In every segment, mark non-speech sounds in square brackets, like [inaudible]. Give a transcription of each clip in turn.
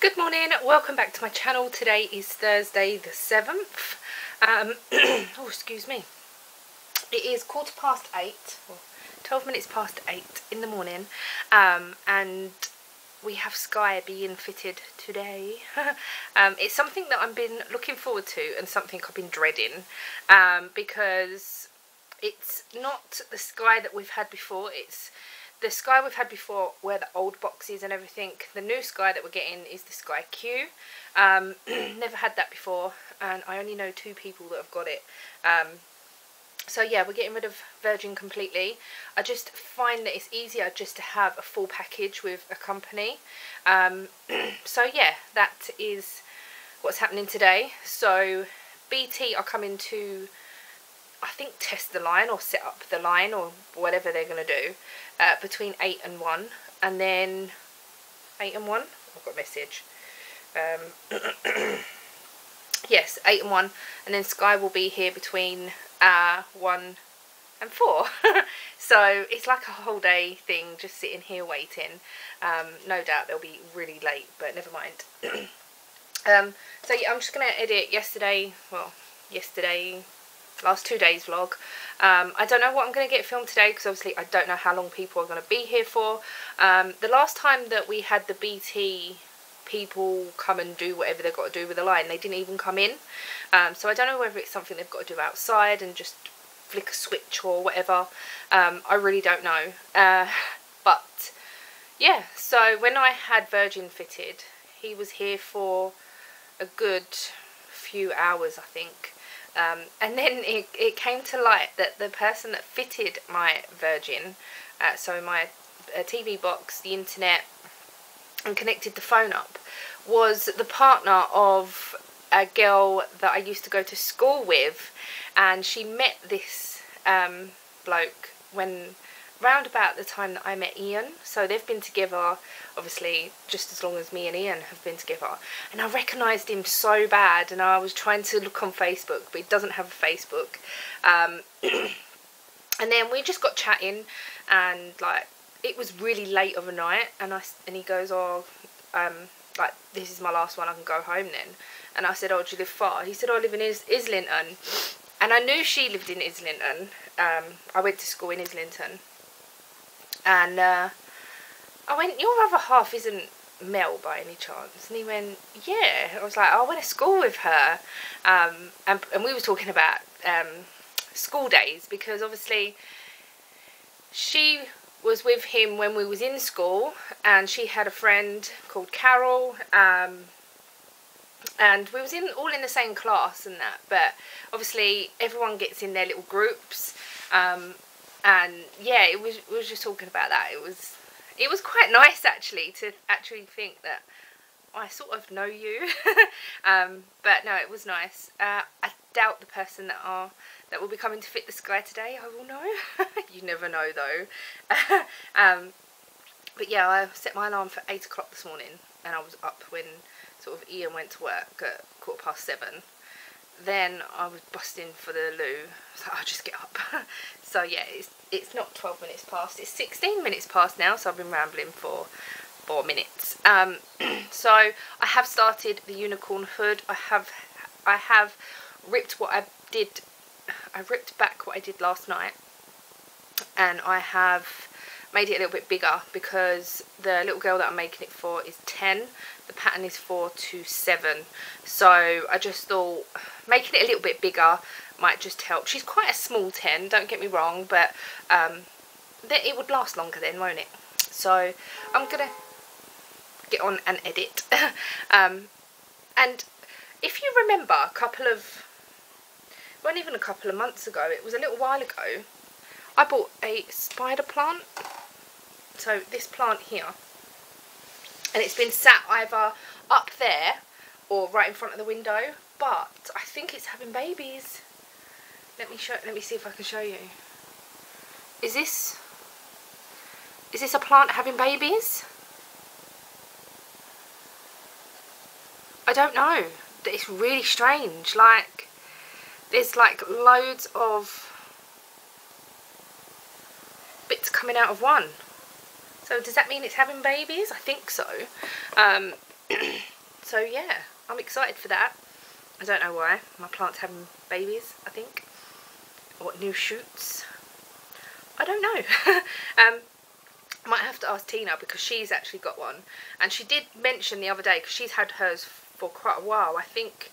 Good morning, welcome back to my channel. Today is Thursday the 7th. Um, [clears throat] oh, excuse me. It is quarter past 8, or 12 minutes past 8 in the morning. Um, and we have Sky being fitted today. [laughs] um, it's something that I've been looking forward to and something I've been dreading. Um, because it's not the Sky that we've had before. It's the Sky we've had before where the old boxes and everything. The new Sky that we're getting is the Sky Q. Um, [clears throat] never had that before and I only know two people that have got it. Um, so yeah, we're getting rid of Virgin completely. I just find that it's easier just to have a full package with a company. Um, [clears throat] so yeah, that is what's happening today. So BT are coming to I think test the line or set up the line or whatever they're going to do uh, between 8 and 1 and then 8 and 1 I've got a message. Um, [coughs] yes 8 and 1 and then Sky will be here between uh, 1 and 4 [laughs] so it's like a whole day thing just sitting here waiting. Um, no doubt they'll be really late but never mind. [coughs] Um, so yeah I'm just going to edit yesterday well yesterday last two days vlog. Um, I don't know what I'm going to get filmed today because obviously I don't know how long people are going to be here for. Um, the last time that we had the BT people come and do whatever they've got to do with the line, they didn't even come in. Um, so I don't know whether it's something they've got to do outside and just flick a switch or whatever. Um, I really don't know. Uh, [laughs] but yeah, so when I had Virgin fitted, he was here for a good few hours I think um, and then it, it came to light that the person that fitted my Virgin, uh, so my uh, TV box, the internet, and connected the phone up, was the partner of a girl that I used to go to school with. And she met this um, bloke when round about the time that I met Ian. So they've been together, obviously, just as long as me and Ian have been together. And I recognised him so bad, and I was trying to look on Facebook, but he doesn't have a Facebook. Um, [clears throat] and then we just got chatting, and like it was really late of a night, and I and he goes, oh, um, like this is my last one. I can go home then. And I said, oh, do you live far? He said, oh, I live in Is Islington. And I knew she lived in Islington. Um, I went to school in Islington and uh, I went, your other half isn't Mel by any chance? And he went, yeah. I was like, oh, I went to school with her. Um, and, and we were talking about um, school days because obviously she was with him when we was in school and she had a friend called Carol um, and we was in all in the same class and that but obviously everyone gets in their little groups um, and yeah it was we was just talking about that. It was it was quite nice actually to actually think that I sort of know you. [laughs] Um, but no it was nice. Uh, I doubt the person that are that will be coming to fit the sky today I will know. [laughs] You never know though. [laughs] Um, but yeah I set my alarm for 8 o'clock this morning and I was up when sort of Ian went to work at quarter past seven then I was busting for the loo so I'll just get up. [laughs] So yeah it's, it's not 12 minutes past it's 16 minutes past now so I've been rambling for four minutes. Um, [clears throat] so I have started the unicorn hood. I have I have ripped what I did I ripped back what I did last night and I have made it a little bit bigger because the little girl that I'm making it for is 10 the pattern is 4 to 7 so I just thought making it a little bit bigger might just help. She's quite a small 10 don't get me wrong but um, it would last longer then won't it? So I'm gonna get on and edit. [laughs] Um, and if you remember a couple of well even a couple of months ago it was a little while ago I bought a spider plant. So this plant here and it's been sat either up there or right in front of the window but I think it's having babies. Let me show let me see if I can show you. Is this is this a plant having babies? I don't know. It's really strange. Like there's like loads of bits coming out of one so does that mean it's having babies? I think so. Um, [clears throat] so yeah, I'm excited for that. I don't know why. My plant's having babies, I think. What new shoots? I don't know. [laughs] um, might have to ask Tina because she's actually got one. And she did mention the other day, because she's had hers for quite a while. I think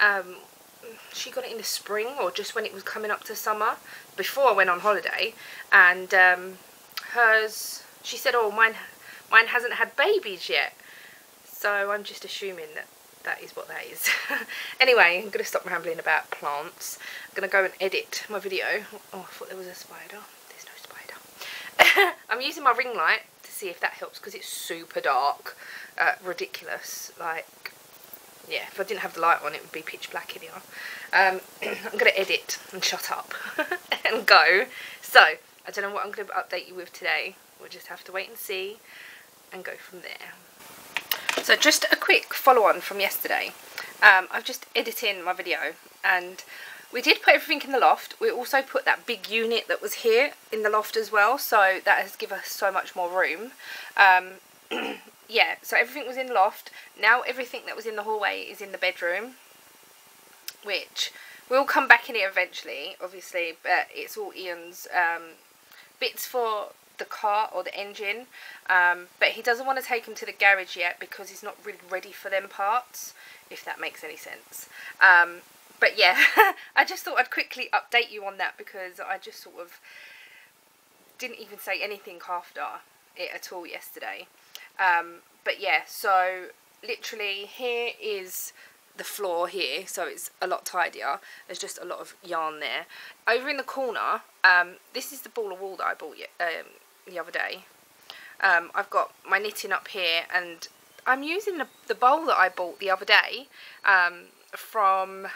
um, she got it in the spring or just when it was coming up to summer before I went on holiday. And um, hers, she said, oh, mine, mine hasn't had babies yet. So I'm just assuming that that is what that is. [laughs] anyway, I'm going to stop rambling about plants. I'm going to go and edit my video. Oh, I thought there was a spider. There's no spider. [laughs] I'm using my ring light to see if that helps because it's super dark. Uh, ridiculous. Like, yeah, if I didn't have the light on it would be pitch black in here. Um, [clears throat] I'm going to edit and shut up [laughs] and go. So, I don't know what I'm going to update you with today. We'll just have to wait and see and go from there. So just a quick follow on from yesterday. Um, I've just edited my video and we did put everything in the loft. We also put that big unit that was here in the loft as well. So that has given us so much more room. Um, [clears throat] yeah, so everything was in the loft. Now everything that was in the hallway is in the bedroom. Which we'll come back in it eventually, obviously. But it's all Ian's um, bits for the car or the engine. Um, but he doesn't want to take them to the garage yet because he's not really ready for them parts. If that makes any sense. Um, but yeah, [laughs] I just thought I'd quickly update you on that because I just sort of didn't even say anything after it at all yesterday. Um, but yeah, so literally here is the floor here, so it's a lot tidier. There's just a lot of yarn there. Over in the corner, um, this is the ball of wool that I bought um, the other day. Um, I've got my knitting up here and I'm using the, the bowl that I bought the other day um, from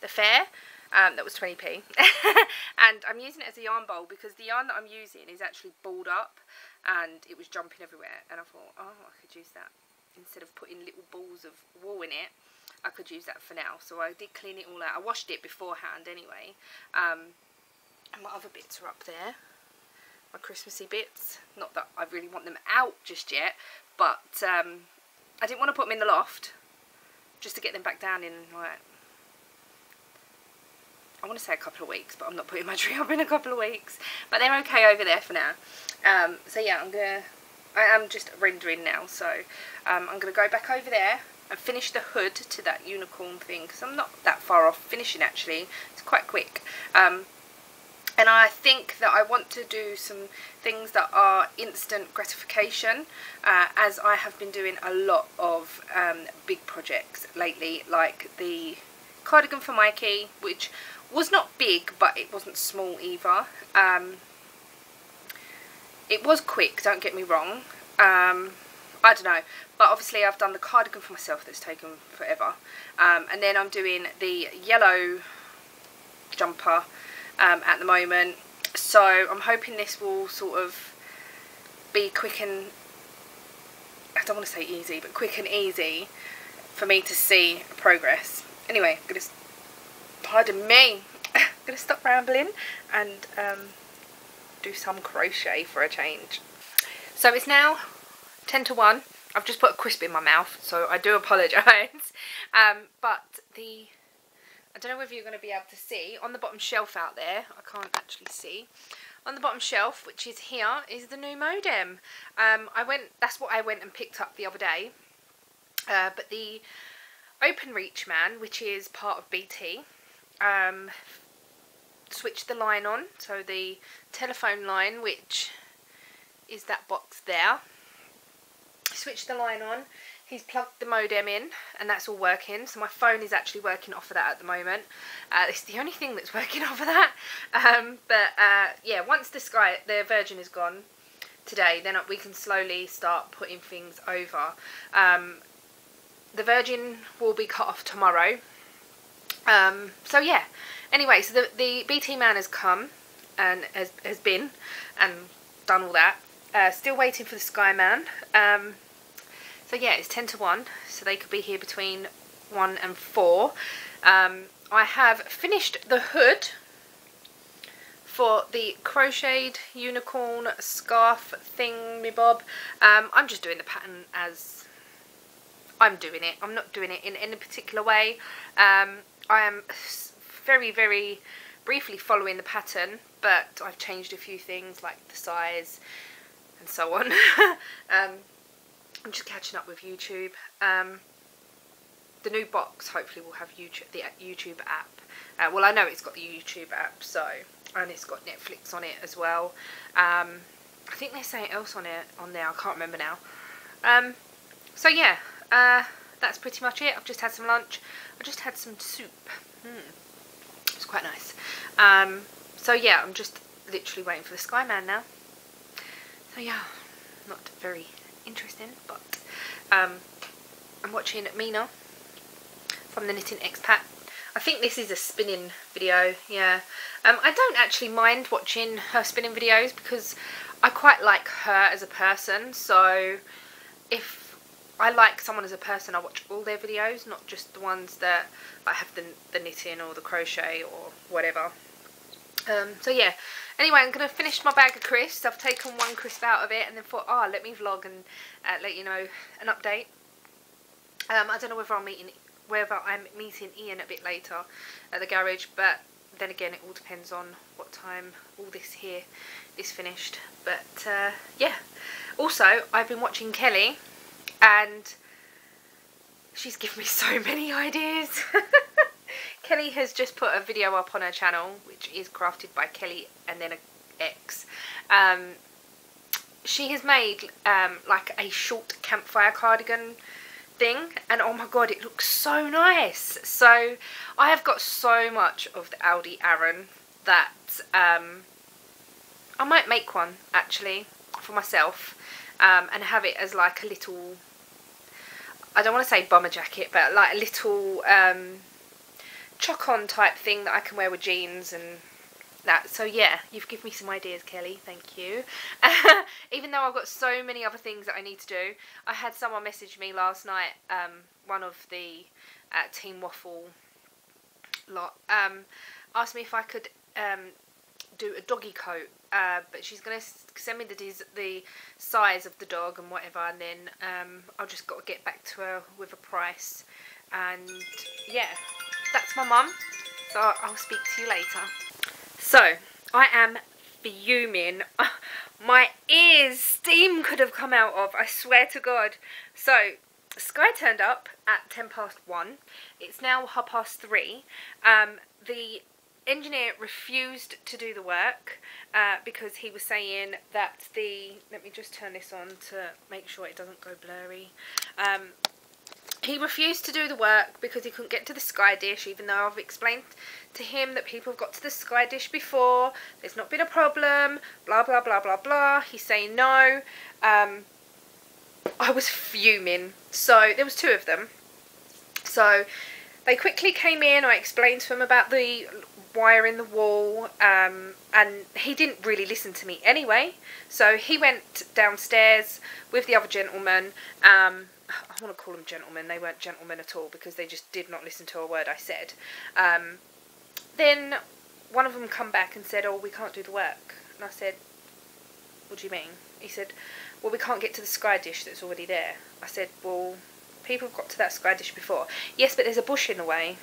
the fair. Um, that was 20p. [laughs] and I'm using it as a yarn bowl because the yarn that I'm using is actually balled up and it was jumping everywhere. And I thought, oh, I could use that. Instead of putting little balls of wool in it, I could use that for now. So I did clean it all out. I washed it beforehand anyway. Um, and my other bits are up there. My Christmassy bits. Not that I really want them out just yet. But um, I didn't want to put them in the loft. Just to get them back down in like I want to say a couple of weeks, but I'm not putting my [laughs] tree up in a couple of weeks. But they're okay over there for now. Um, so yeah, I'm to, I am just rendering now. So um, I'm to go back over there and finish the hood to that unicorn thing. Because I'm not that far off finishing actually. It's quite quick. Um, and I think that I want to do some things that are instant gratification uh, as I have been doing a lot of um, big projects lately like the cardigan for Mikey which was not big but it wasn't small either. Um, it was quick don't get me wrong. Um, I don't know. But obviously I've done the cardigan for myself that's taken forever. Um, and then I'm doing the yellow jumper um, at the moment so I'm hoping this will sort of be quick and I don't want to say easy but quick and easy for me to see progress anyway I'm going to pardon me I'm going to stop rambling and um, do some crochet for a change. So it's now 10 to 1. I've just put a crisp in my mouth, so I do apologise. [laughs] Um, but the, I don't know whether you're going to be able to see, on the bottom shelf out there, I can't actually see, on the bottom shelf, which is here, is the new modem. Um, I went, that's what I went and picked up the other day. Uh, but the Openreach man, which is part of BT, um, switch the line on so the telephone line which is that box there switch the line on he's plugged the modem in and that's all working. So my phone is actually working off of that at the moment. Uh, it's the only thing that's [laughs] working off of that. Um, but uh, yeah once the sky the virgin is gone today then we can slowly start putting things over. Um, the virgin will be cut off tomorrow. Um, so yeah, anyway, so the, the BT man has come and has, has been and done all that. Uh, still waiting for the Sky Man. Um, so yeah, it's 10 to 1, so they could be here between 1 and 4. Um, I have finished the hood for the crocheted unicorn scarf thing, me bob. Um, I'm just doing the pattern as I'm doing it. I'm not doing it in any particular way. Um, I am very, very briefly following the pattern, but I've changed a few things like the size and so on. [laughs] I'm just catching up with YouTube. Um, the new box hopefully will have YouTube, the YouTube app. Uh, well, I know it's got the YouTube app, so and it's got Netflix on it as well. Um, I think there's something else on it on there. I can't remember now. Um, so yeah, uh, that's pretty much it. I've just had some lunch. I just had some soup. Mm. It's quite nice. Um, so yeah, I'm just literally waiting for the Skyman now. So yeah, not very interesting, but um, I'm watching Mina from the Knitting Expat. I think this is a spinning video, yeah. Um, I don't actually mind watching her spinning videos because I quite like her as a person. So if I like someone as a person, I watch all their videos, not just the ones that like, have the, the knitting or the crochet or whatever. Um, so yeah, anyway, I'm going to finish my bag of crisps. I've taken one crisp out of it and then thought, oh, let me vlog and uh, let you know an update. Um, I don't know whether I'm eating whether I'm meeting Ian a bit later at the garage but then again it all depends on what time all this here is finished but uh, yeah also I've been watching Kelly and she's given me so [laughs] many ideas [laughs] Kelly has just put a video up on her channel which is crafted by Kelly and then a X. Um, she has made um, like a short campfire cardigan thing and oh my god it looks so nice. So I have got so much of the Aldi Aran that um, I might make one actually for myself um, and have it as like a little I don't want to say bomber jacket but like a little um, chock on type thing that I can wear with jeans and that. So yeah, you've given me some ideas, Kelly. Thank you. [laughs] Even though I've got so many other things that I need to do, I had someone message me last night. Um, one of the uh, Team Waffle lot um, asked me if I could um, do a doggy coat. Uh, but she's going to send me the the size of the dog and whatever, and then um, I'll just got to get back to her with a price. And yeah, that's my mum. So I'll speak to you later. So, I am fuming. [laughs] My ears, steam could have come out of, I swear to God. So, Sky turned up at 10 past 1. It's now half past 3. Um, the engineer refused to do the work uh, because he was saying that the... Let me just turn this on to make sure it doesn't go blurry. Um, he refused to do the work because he couldn't get to the sky dish even though I've explained to him that people have got to the sky dish before there's not been a problem blah blah blah blah blah. He's saying no. Um, I was fuming. So there was two of them. So they quickly came in. I explained to him about the wire in the wall um, and he didn't really listen to me anyway. So he went downstairs with the other gentleman um, I want to call them gentlemen. They weren't gentlemen at all because they just did not listen to a word I said. Um, then one of them come back and said, oh, we can't do the work. And I said, what do you mean? He said, well, we can't get to the sky dish that's already there. I said, well, people have got to that sky dish before. Yes, but there's a bush in the way.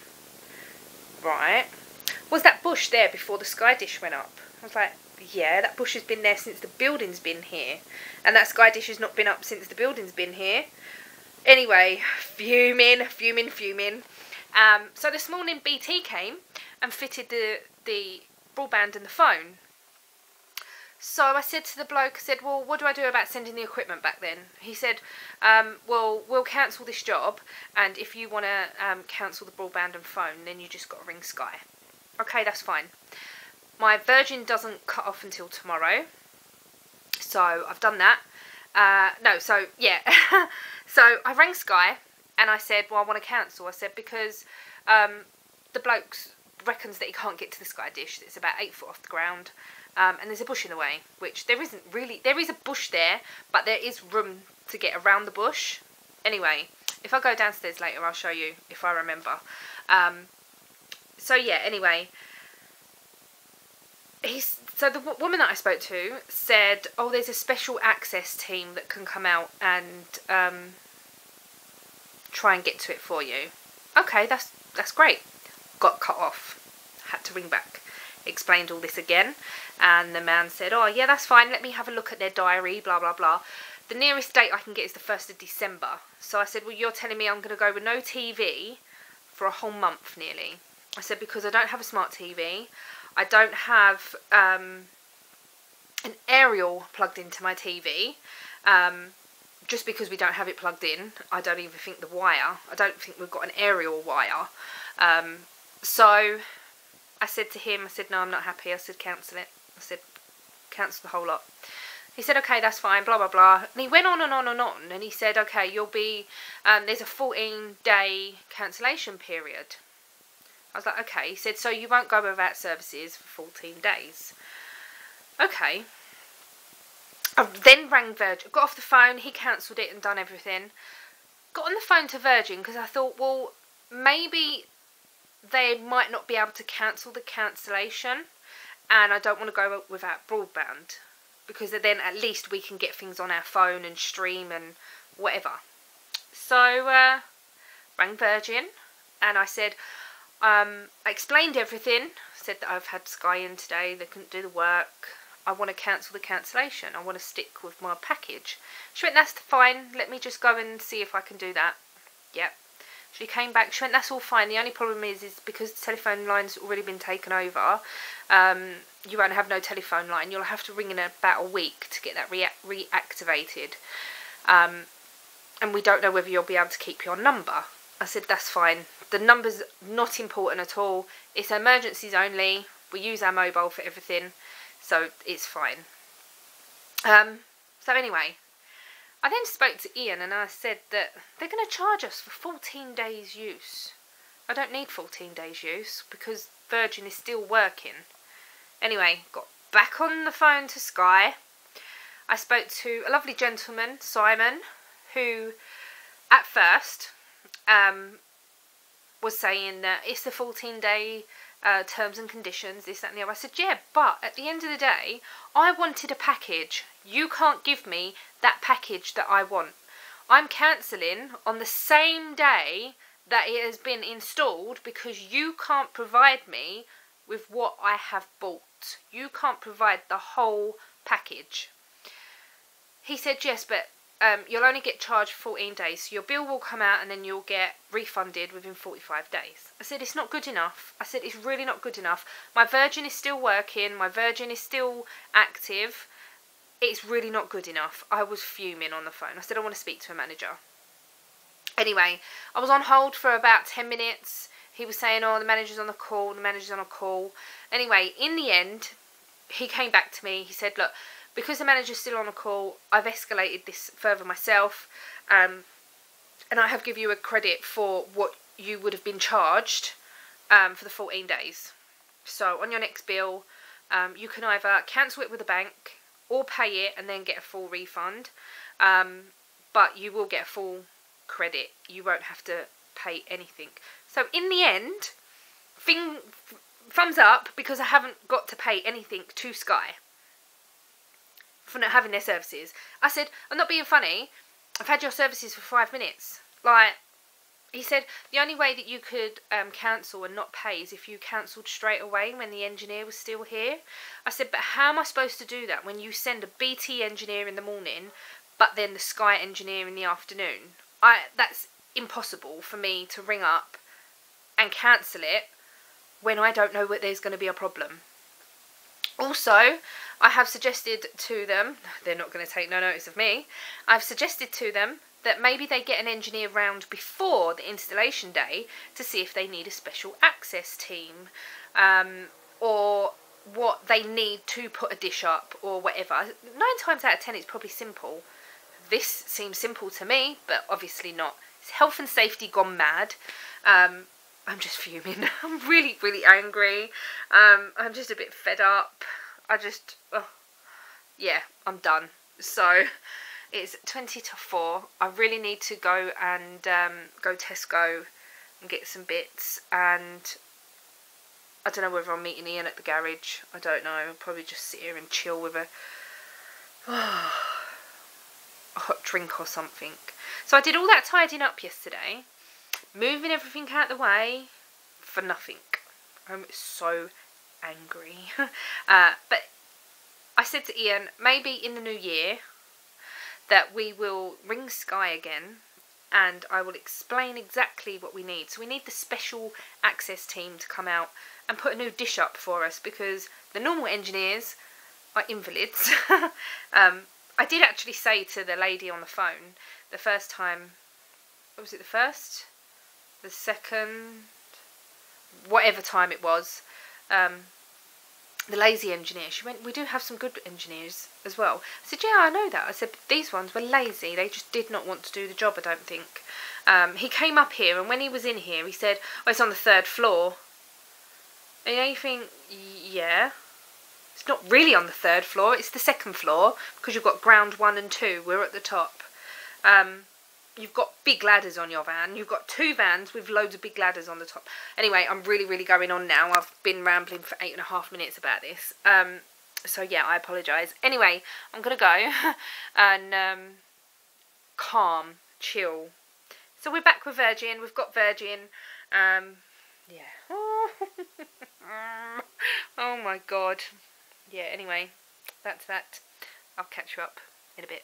Right. Was that bush there before the sky dish went up? I was like, yeah, that bush has been there since the building's been here. And that sky dish has not been up since the building's been here. Anyway, fuming, fuming, fuming. Um, so this morning BT came and fitted the, the broadband and the phone. So I said to the bloke, I said, well, what do I do about sending the equipment back then? He said, um, well, we'll cancel this job, and if you want to um, cancel the broadband and phone, then you just got to ring Sky. Okay, that's fine. My Virgin doesn't cut off until tomorrow, so I've done that. Uh, no, so, yeah. [laughs] So I rang Sky and I said, well, I want to cancel. I said, because um, the bloke reckons that he can't get to the Sky dish. It's about eight foot off the ground. Um, and there's a bush in the way, which there isn't really, there is a bush there, but there is room to get around the bush. Anyway, if I go downstairs later, I'll show you if I remember. Um, so yeah, anyway, he's so the woman that I spoke to said, "Oh, there's a special access team that can come out and um, try and get to it for you. Okay, that's that's great. Got cut off. Had to ring back. Explained all this again. And the man said, oh, yeah, that's fine. Let me have a look at their diary, blah, blah, blah. The nearest date I can get is the 1st of December. So I said, well, you're telling me I'm going to go with no TV for a whole month nearly. I said, because I don't have a smart TV. I don't have um, an aerial plugged into my TV. Um, just because we don't have it plugged in, I don't even think the wire, I don't think we've got an aerial wire. Um, so I said to him, I said, no, I'm not happy. I said, cancel it. I said, cancel the whole lot. He said, okay, that's fine, blah, blah, blah. And he went on and on and on. And he said, okay, you'll be, um, there's a 14 day cancellation period. I was like, okay. He said, so you won't go without services for 14 days. Okay. I then rang Virgin, got off the phone, he cancelled it and done everything. Got on the phone to Virgin because I thought, well, maybe they might not be able to cancel the cancellation and I don't want to go without broadband because then at least we can get things on our phone and stream and whatever. So uh, rang Virgin and I said, um, I explained everything, said that I've had Sky in today, they couldn't do the work, I want to cancel the cancellation, I want to stick with my package. She went, that's fine, let me just go and see if I can do that. Yep, she came back, she went, that's all fine. The only problem is, is because the telephone line's already been taken over, um, you won't have no telephone line. You'll have to ring in about a week to get that rea reactivated. Um, and we don't know whether you'll be able to keep your number. I said, that's fine. The number's not important at all. It's emergencies only. We use our mobile for everything. So it's fine. Um, so anyway, I then spoke to Ian and I said that they're going to charge us for 14 days use. I don't need 14 days use because Virgin is still working. Anyway, got back on the phone to Sky. I spoke to a lovely gentleman, Simon, who at first um, was saying that it's the 14 day uh, terms and conditions, this, that, and the other. I said, yeah, but at the end of the day, I wanted a package. You can't give me that package that I want. I'm cancelling on the same day that it has been installed because you can't provide me with what I have bought. You can't provide the whole package. He said, yes, but um, you'll only get charged 14 days. So your bill will come out and then you'll get refunded within 45 days. I said, it's not good enough. I said, it's really not good enough. My Virgin is still working. My Virgin is still active. It's really not good enough. I was fuming on the phone. I said, I want to speak to a manager. Anyway, I was on hold for about 10 minutes. He was saying, oh, the manager's on the call, the manager's on a call. Anyway, in the end, he came back to me. He said, look, because the manager's still on a call, I've escalated this further myself, um, and I have give you a credit for what you would have been charged um, for the 14 days. So on your next bill, um, you can either cancel it with the bank or pay it and then get a full refund, um, but you will get a full credit. You won't have to pay anything. So in the end, thing, thumbs up because I haven't got to pay anything to Sky for not having their services. I said, I'm not being funny. I've had your services for five minutes. Like, he said, the only way that you could um, cancel and not pay is if you cancelled straight away when the engineer was still here. I said, but how am I supposed to do that when you send a BT engineer in the morning, but then the Sky engineer in the afternoon? I That's impossible for me to ring up and cancel it when I don't know that there's going to be a problem. Also, I have suggested to them, they're not going to take no notice of me, I've suggested to them that maybe they get an engineer round before the installation day to see if they need a special access team um, or what they need to put a dish up or whatever. Nine times out of ten it's probably simple. This seems simple to me, but obviously not. It's health and safety gone mad. Um, I'm just fuming. [laughs] I'm really, really angry. Um, I'm just a bit fed up. I just, oh, yeah, I'm done. So it's 20 to 4. I really need to go and um, go Tesco and get some bits. And I don't know whether I'm meeting Ian at the garage. I don't know. I'll probably just sit here and chill with a, [sighs] Oh, I hot drink or something. So I did all that tidying up yesterday, moving everything out of the way for nothing. I'm so angry. [laughs] uh, but I said to Ian, maybe in the new year that we will ring Sky again and I will explain exactly what we need. So we need the special access team to come out and put a new dish up for us because the normal engineers are invalids. [laughs] um, I did actually say to the lady on the phone the first time, was it the first? The second? Whatever time it was. Um, the lazy engineer, she went, we do have some good engineers as well. I said, yeah, I know that. I said, these ones were lazy. They just did not want to do the job, I don't think. Um, he came up here, and when he was in here, he said, oh, it's on the third floor. And you think, yeah. It's not really on the third floor, it's the second floor, because you've got ground one and two. We're at the top. Um, you've got big ladders on your van. You've got two vans with loads of big ladders on the top. Anyway, I'm really, really going on now. I've been rambling for eight and a half minutes about this. Um, so yeah, I apologise. Anyway, I'm going to go [laughs] and um, calm, chill. So we're back with Virgin. We've got Virgin. Um, yeah. [laughs] oh my god. Yeah, anyway, that's that. I'll catch you up in a bit.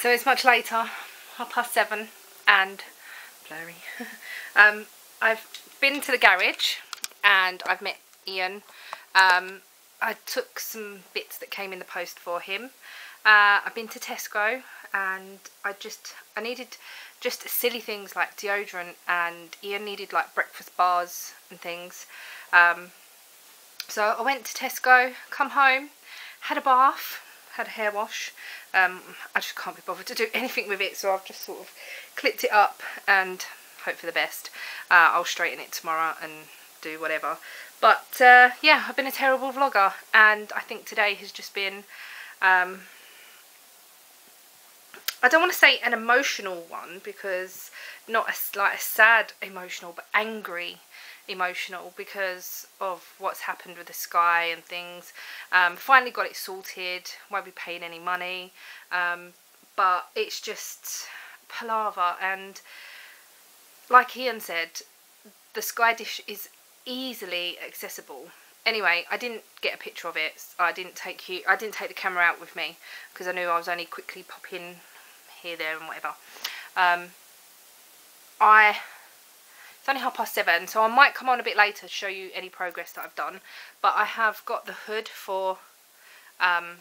So it's much later, half past seven, and blurry. [laughs] um, I've been to the garage and I've met Ian. Um, I took some bits that came in the post for him. Uh, I've been to Tesco and I just, I needed just silly things like deodorant and Ian needed like breakfast bars and things. Um, so I went to Tesco, come home, had a bath, had a hair wash. Um, I just can't be bothered to do [laughs] anything with it, so I've just sort of clipped it up and hope for the best. Uh, I'll straighten it tomorrow and do whatever. But uh, yeah, I've been a terrible vlogger, and I think today has just been, um, I don't want to say an emotional one because not a, like a sad emotional, but angry emotional because of what's happened with the sky and things. Um, finally got it sorted, won't be paying any money, um, but it's just palaver and like Ian said, the sky dish is easily accessible. Anyway, I didn't get a picture of it. I didn't take you. I didn't take the camera out with me because I knew I was only quickly popping here, there, and whatever. Um, I it's only half past seven, so I might come on a bit later to show you any progress that I've done. But I have got the hood for um,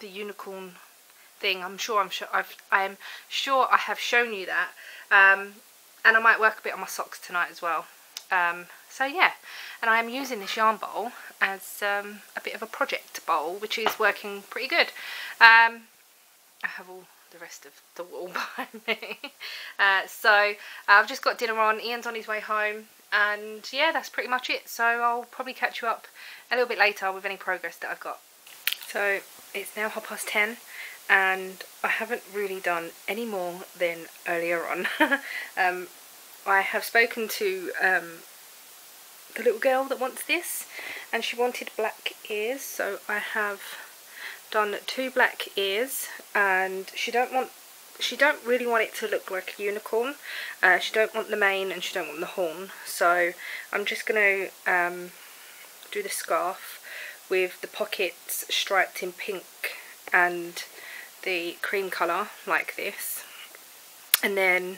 the unicorn thing. I'm sure I'm sure I've I am sure I have shown you that. Um, and I might work a bit on my socks tonight as well. Um, so yeah, and I am using this yarn bowl as um, a bit of a project bowl, which is working pretty good. Um, I have all the rest of the wall [laughs] behind me. Uh, so uh, I've just got dinner on, Ian's on his way home and yeah that's pretty much it so I'll probably catch you up a little bit later with any progress that I've got. So it's now half past ten and I haven't really done any more than earlier on. [laughs] um, I have spoken to um, the little girl that wants this and she wanted black ears so I have done two black ears and she don't want she don't really want it to look like a unicorn. Uh, she don't want the mane and she don't want the horn. So I'm just going to um, do the scarf with the pockets striped in pink and the cream colour like this. And then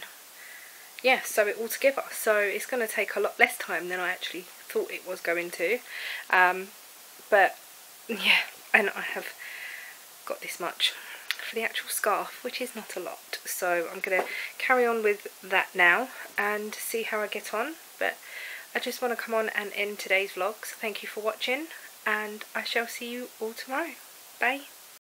yeah sew it all together. So it's going to take a lot less time than I actually thought it was going to. Um, but [laughs] yeah and I have got this much for the actual scarf, which is not a lot. So I'm going to carry on with that now and see how I get on. But I just want to come on and end today's vlog. So thank you for watching and I shall see you all tomorrow. Bye.